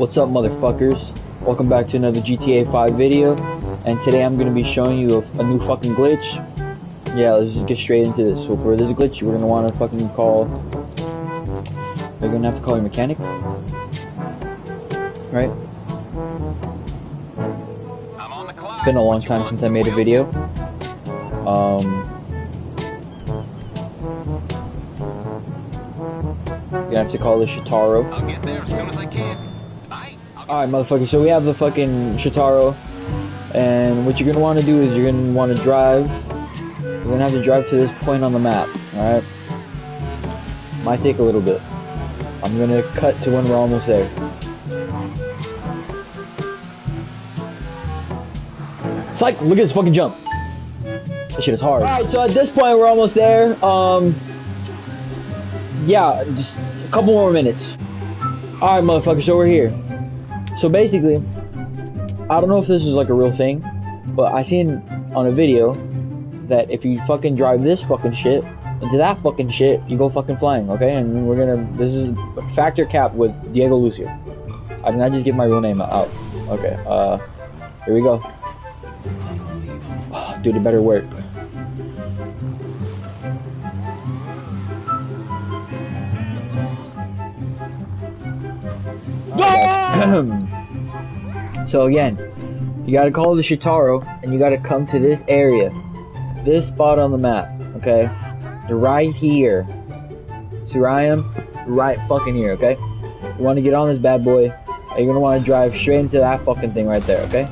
What's up motherfuckers? Welcome back to another GTA 5 video and today I'm gonna be showing you a, a new fucking glitch. Yeah, let's just get straight into this. So for this glitch we're gonna wanna fucking call you're gonna have to call your mechanic. Right? It's been a long time since I made a video. Um You're gonna have to call the Shotaro. I'll get there as soon as I can. Alright, motherfucker, so we have the fucking Shotaro, and what you're gonna wanna do is you're gonna wanna drive. You're gonna have to drive to this point on the map, alright? Might take a little bit. I'm gonna cut to when we're almost there. It's like, look at this fucking jump. This shit is hard. Alright, so at this point we're almost there. Um, yeah, just a couple more minutes. Alright, motherfucker, so we're here. So basically, I don't know if this is like a real thing, but I seen on a video that if you fucking drive this fucking shit into that fucking shit, you go fucking flying, okay? And we're gonna, this is Factor Cap with Diego Lucio. I did not just get my real name out. Okay, uh, here we go. Dude, it better work. so again, you gotta call the Shotaro and you gotta come to this area. This spot on the map, okay? Right here. See where I am? Right fucking here, okay? You wanna get on this bad boy, and you're gonna wanna drive straight into that fucking thing right there, okay?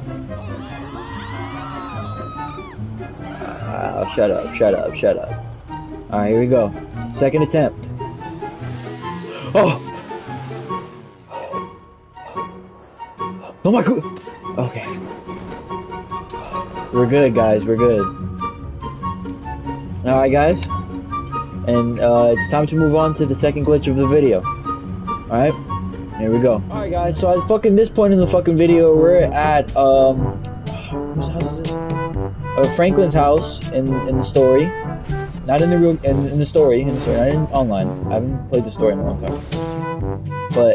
Uh, shut up, shut up, shut up. Alright, here we go. Second attempt. Oh! Oh my god! Okay. We're good, guys. We're good. Alright, guys. And uh, it's time to move on to the second glitch of the video. Alright? Here we go. Alright, guys. So at fucking this point in the fucking video, we're at, um... Whose house is this? Uh, Franklin's house in, in the story. Not in the real... In, in the story. In the story. Not in online. I haven't played the story in a long time. But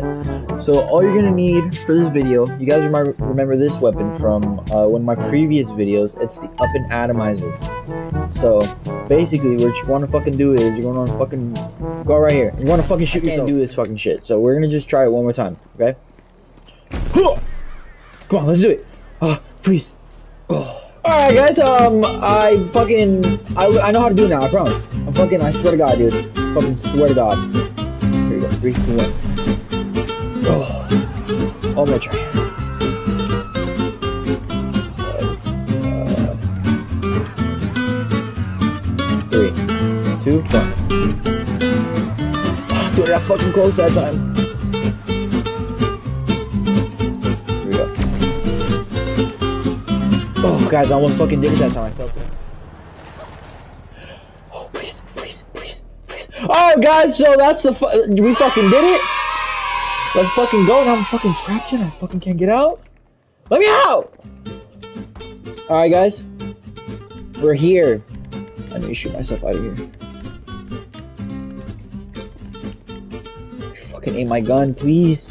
so all you're gonna need for this video, you guys remember this weapon from uh, one of my previous videos. It's the Up-n-Atomizer. So basically, what you want to fucking do is you're gonna fucking go right here. You want to fucking shoot yourself. do this fucking shit. So we're gonna just try it one more time, okay? Come on, let's do it. Uh, please. Oh. Alright guys, um, I fucking, I, I know how to do it now, I promise. I'm fucking, I swear to God, dude. Fucking swear to God. Here we go, three, two, one. Oh, oh my try. Three, two, one. Oh, dude, I fucking close that time. Here we go. Oh, guys, I almost fucking did it that time. I felt it. Oh, please, please, please, please. Oh, guys, so that's the fu we fucking did it. Let's fucking go. Now I'm fucking trapped I fucking can't get out. Let me out! Alright, guys. We're here. I need to shoot myself out of here. Fucking aim my gun, please.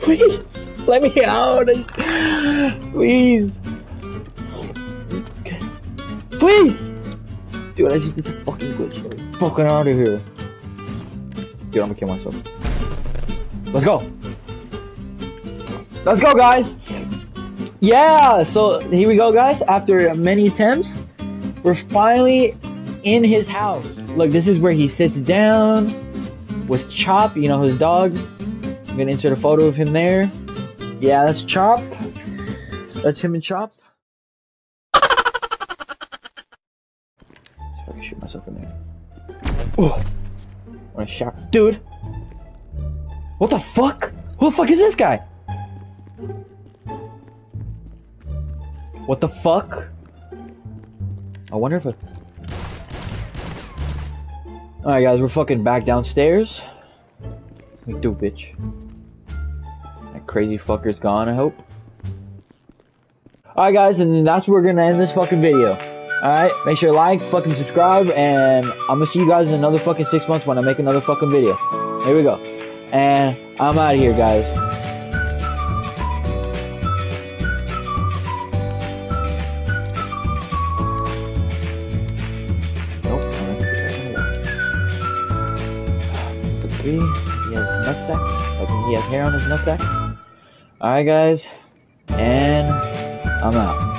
Please! Let me out! Please! Please! Dude, I just did the fucking glitch. Fucking out of here. Dude, I'm gonna kill myself. Let's go. Let's go, guys. Yeah, so here we go, guys. After many attempts, we're finally in his house. Look, this is where he sits down with Chop, you know, his dog. I'm gonna insert a photo of him there. Yeah, that's Chop. That's him and Chop. I shoot myself in there. Oh, a shot, dude. What the fuck? Who the fuck is this guy? What the fuck? I wonder if it... Alright guys, we're fucking back downstairs. We do, bitch. That crazy fucker's gone, I hope. Alright guys, and that's where we're gonna end this fucking video. Alright, make sure to like, fucking subscribe, and I'm gonna see you guys in another fucking six months when I make another fucking video. Here we go. And I'm out of here, guys. Nope. Uh, he has he has hair on his nutsack. Alright, guys. And I'm out.